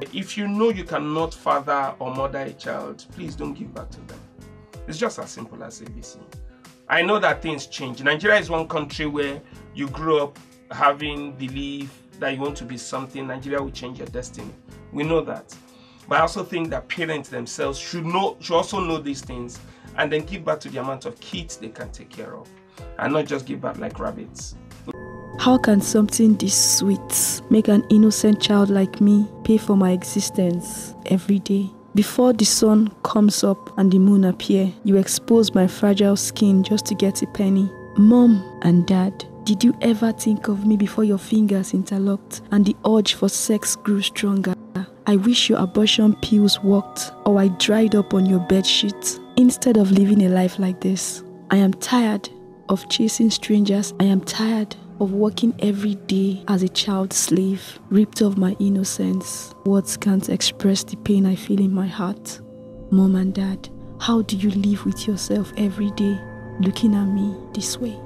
If you know you cannot father or mother a child, please don't give back to them. It's just as simple as ABC. I know that things change. Nigeria is one country where you grew up having belief that you want to be something. Nigeria will change your destiny. We know that. But I also think that parents themselves should know should also know these things and then give back to the amount of kids they can take care of. And not just give back like rabbits. How can something this sweet make an innocent child like me pay for my existence every day? Before the sun comes up and the moon appear, you expose my fragile skin just to get a penny. Mom and dad, did you ever think of me before your fingers interlocked and the urge for sex grew stronger? I wish your abortion pills worked or I dried up on your bed sheets instead of living a life like this. I am tired of chasing strangers. I am tired of working every day as a child slave, ripped of my innocence. Words can't express the pain I feel in my heart. Mom and dad, how do you live with yourself every day, looking at me this way?